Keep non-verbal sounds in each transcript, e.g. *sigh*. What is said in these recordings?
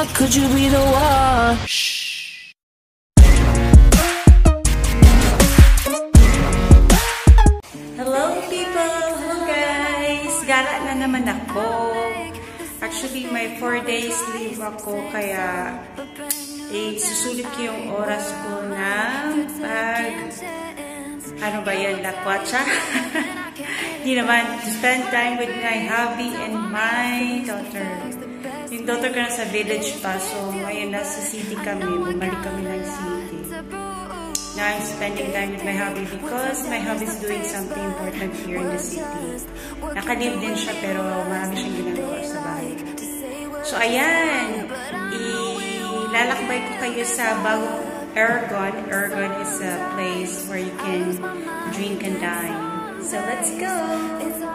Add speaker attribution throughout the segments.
Speaker 1: Could you be the one?
Speaker 2: Hello people! Hello guys! Gala na naman ako. Actually, may 4 days leave ako kaya eh, susulit ko yung oras ko ng pag ano ba yan, lakwatsa? *laughs* Hindi naman, to spend time with my hubby and my daughter. Yung daughter ko nasa village pa, so ngayon nasa city kami, bumalik kami ng city. Now I'm spending time with my hubby because my hubby is doing something important here in the city. Nakalib din siya pero marami siyang ginagawa sa bahay. So ayan, ilalakbay ko kayo sa bagong Aragon. Aragon is a place where you can drink and dine. So let's go!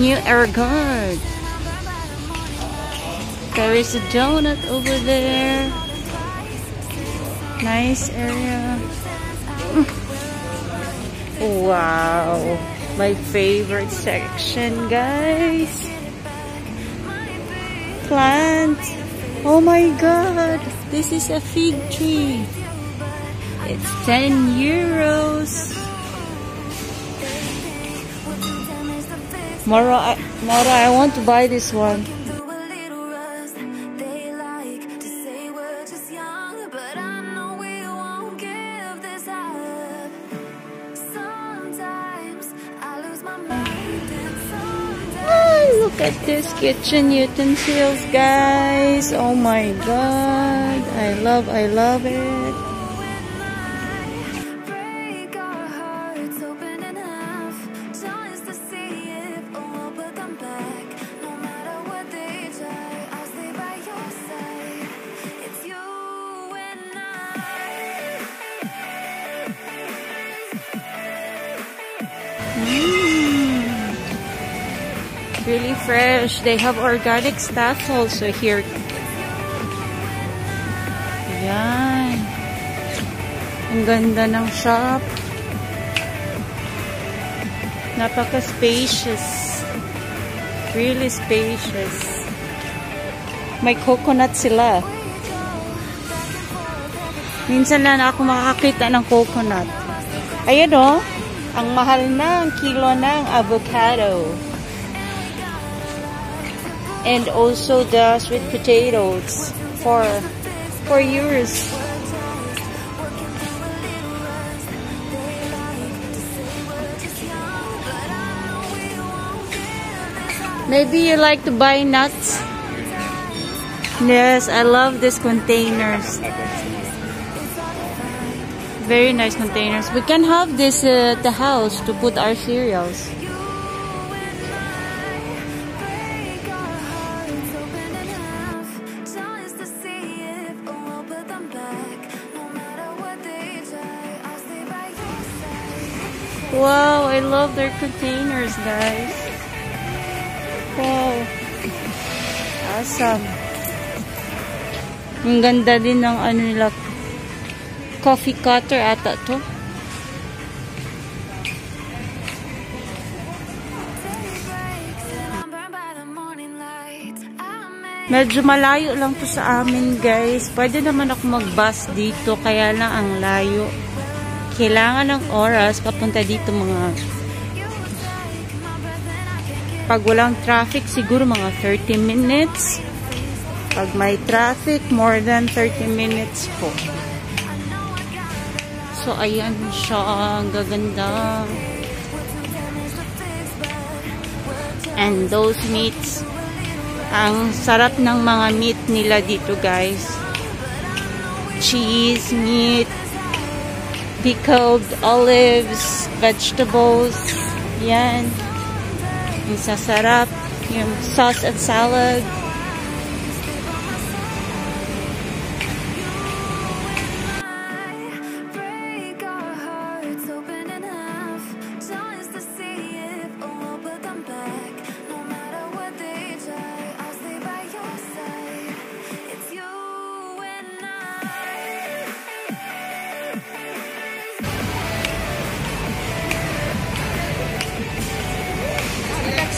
Speaker 2: New air guard. There is a donut over there. Nice area. *laughs* Wow. My favorite section, guys. Plant. Oh my god. This is a fig tree. It's 10 euros. Up. Sometimes I want to buy this one. Look at this kitchen utensils, guys. Oh my god. I love, I love it. Fresh. They have organic stuff also here. Yan. Ang ganda ng shop. Napaka-spacious. Really spacious. May coconut sila. Minsan lang ako makakakita ng coconut. Ayan o. Ang mahal na ang kilo ng avocado. And also the sweet potatoes for 4 euros. Maybe you like to buy nuts? Yes, I love these containers. Very nice containers. We can have this uh, at the house to put our cereals. Wow, I love their containers, guys. Wow. Awesome. Ang ganda din ng ano nila. Coffee cutter ata to. Medyo malayo lang to sa amin, guys. Pwede naman ako mag-bus dito, kaya lang ang layo. Kailangan ng oras papunta dito mga pag walang traffic, siguro mga 30 minutes. Pag may traffic, more than 30 minutes po. So, ayan siya. Ang gaganda. And those meats, ang sarap ng mga meat nila dito, guys. Cheese, meat, pickled olives, vegetables. Yan. Yung sasarap. Yung sauce and salad.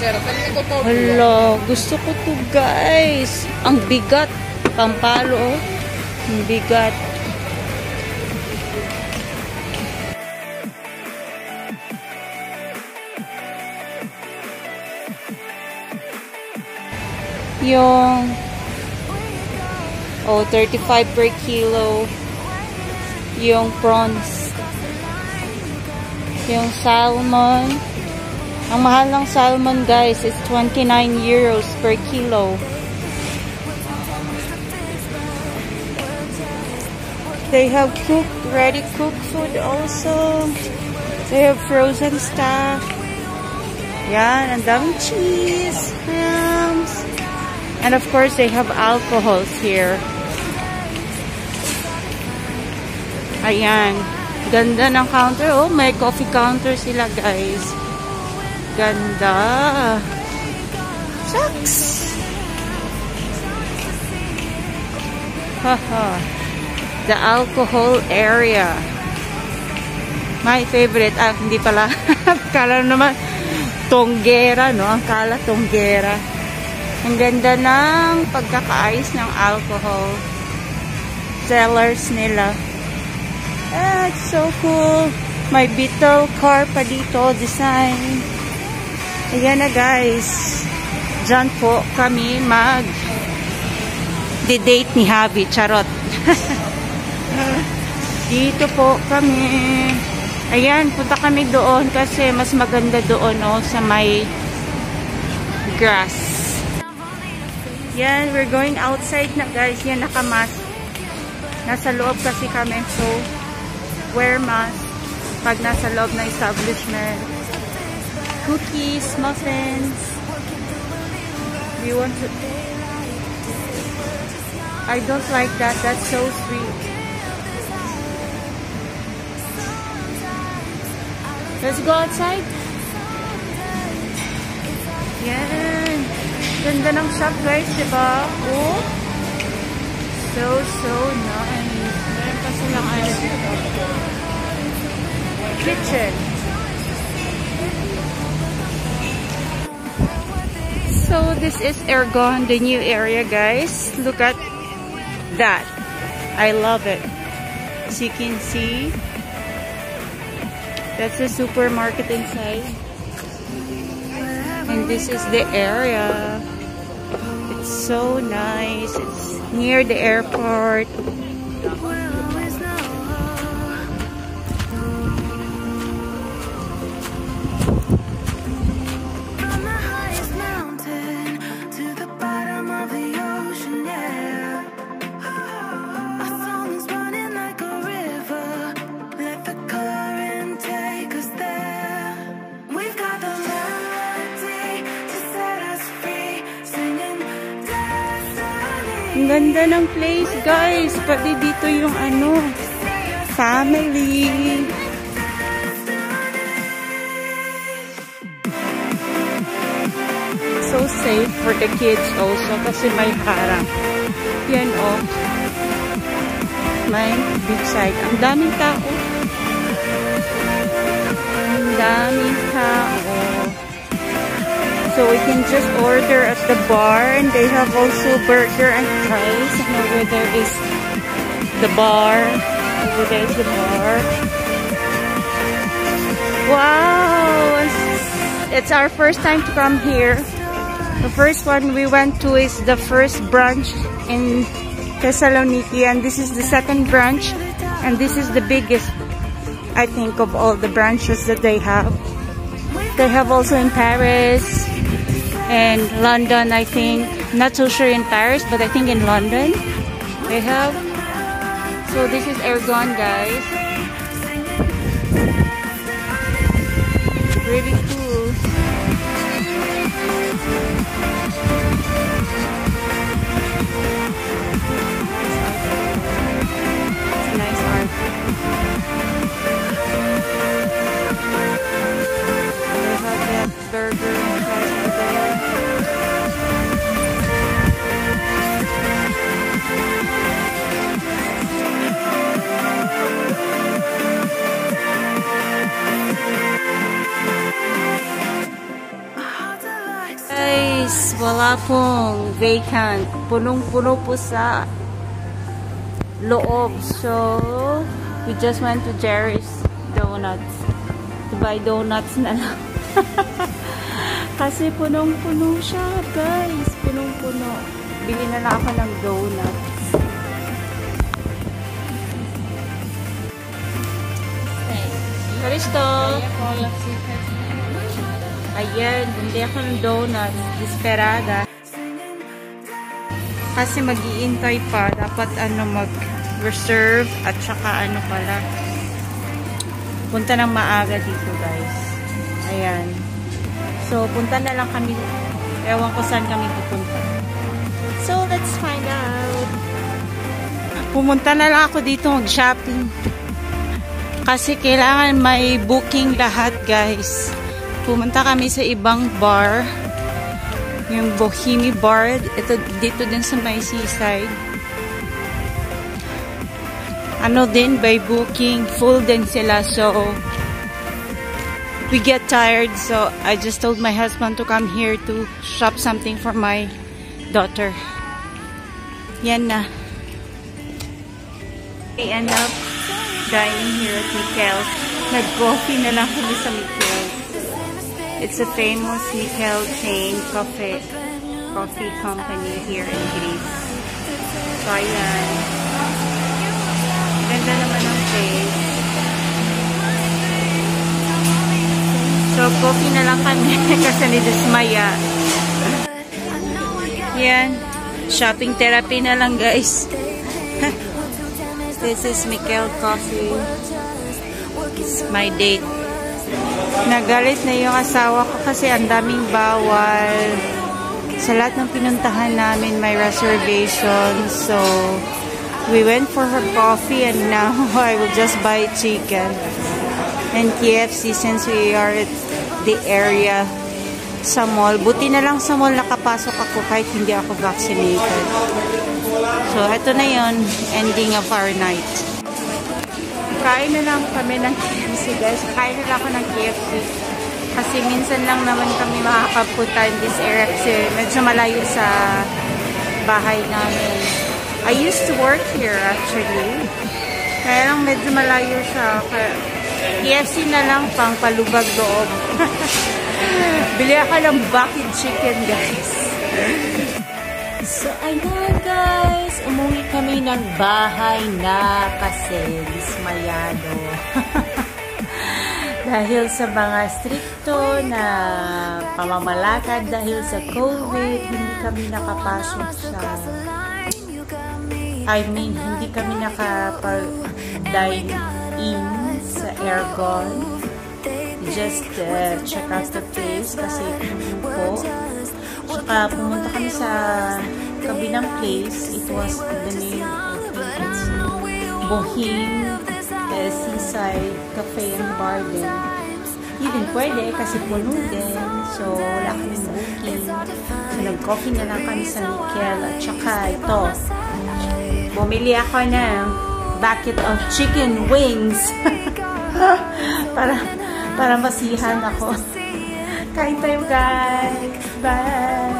Speaker 2: Hala, gusto ko to guys. Ang bigat. Pampalo, oh. Ang bigat. Yung oh, 35 per kilo. Yung prawns. Yung salmon. Ang mahal ng salmon guys is 29 euros per kilo. They have cooked, ready cooked food also. They have frozen stuff. Yan, ang daming cheese, hams. And of course, they have alcohols here. Ayan. Ganda ng counter. Oh, may coffee counter sila guys. Ganda. Shucks! Haha. The alcohol area. My favorite. Ah, hindi pala. *laughs* Kala naman, tonggera, no? Ang kala, tonggera. Ang ganda ng pagkakaayos ng alcohol. Sellers nila. Ah, it's so cool. May Beetle car pa dito, design. Ayan na guys. Diyan po kami mag date ni Javi. Charot. *laughs* dito po kami. Ayan, punta kami doon kasi mas maganda doon oh, sa may grass. Yan, we're going outside na guys. Yan, nakamas. Nasa loob kasi kami. So, wear mask pag nasa loob ng establishment. Cookies, muffins. We want to... I don't like that. That's so sweet. Let's go outside. Yan. Ganda ng shop guys, diba? Oh. So, so nice. Meron pa silang ano. Kitchen. So, this is Ergon, the new area, guys. Look at that. I love it. As you can see, that's a supermarket inside. And this is the area. It's so nice. It's near the airport. Ang ganda ng place, guys. Pati dito yung ano, family. So safe for the kids also kasi may harang. Yan oh. May beachside. Ang daming tao. Ang daming tao. So we can just order at the bar and they have also burger and fries. And over there is the bar. Over there is the bar. Wow! It's our first time to come here. The first one we went to is the first branch in Thessaloniki and this is the second branch and this is the biggest I think of all the branches that they have. They have also in Paris and London, I think. Not so sure in Paris, but I think in London they have. So this is Ergon, guys. Really Wala pong vacant. Punong-puno po sa loob. So, we just went to Jerry's Donuts to buy donuts na lang. *laughs* Kasi punong-puno siya, guys. Punong-puno. Bili na lang ako ng donuts. Karisto! Ayan, bumili ako ng. Desperada. Kasi mag-iintay pa. Dapat ano mag-reserve at saka ano pala. Punta ng maaga dito guys. Ayan. So, punta na lang kami. Ewan ko saan kami pupunta. So, let's find out. Pumunta na lang ako dito mag-shopping. Kasi kailangan may booking lahat guys. Pumunta kami sa ibang bar Yung Bohemi Bar, ito dito din sa may seaside. Ano din, by booking, full din sila. So, we get tired. So, I just told my husband to come here to shop something for my daughter. Yan na. We end up dining here at Mikkel's. Nag-coffee na lang kami sa Mikkel's. It's a famous Mikkel chain coffee coffee company here in Greece. So, ayan. Ganda naman ang place. So, coffee na lang kami *laughs* kasi ni Desmaya. Yan. Shopping therapy na lang, guys. *laughs* This is Mikkel Coffee. It's my date. Nagalit na yung asawa ko kasi ang daming bawal. Sa lahat ng pinuntahan namin, may reservation. So, we went for her coffee and now *laughs* I will just buy chicken. And KFC since we are at the area sa mall. Buti na lang sa mall nakapasok ako kahit hindi ako vaccinated. So, ito na yon ending of our night. Kain na lang kami ng KFC guys. Kain na lang ako ng KFC. Kasi minsan lang naman kami makakapunta in this area kasi medyo malayo sa bahay namin. I used to work here actually. Kaya lang medyo malayo siya. Kaya KFC na lang pang palubag loob. *laughs* Bili ako ng bucket chicken guys.
Speaker 1: So, ayan guys. Umuwi kami ng bahay na kasi dismayado. *laughs* dahil sa mga stricto na pamamalakad dahil sa COVID, hindi kami nakapasok sa I mean, hindi kami nakapag-dine in sa Airgon. Just uh, check out the place kasi po. Saka pumunta kami sa kabinang place. It was the name, I think Boheme uh, Seaside Cafe and Bar din. Hindi din pwede kasi puno din. So, wala kaming booking. So, nag-coffee na lang kami sa Mikel. At saka ito, bumili ako ng bucket of chicken wings. *laughs* para, para masihan ako. *laughs* Kain tayo guys. Bye!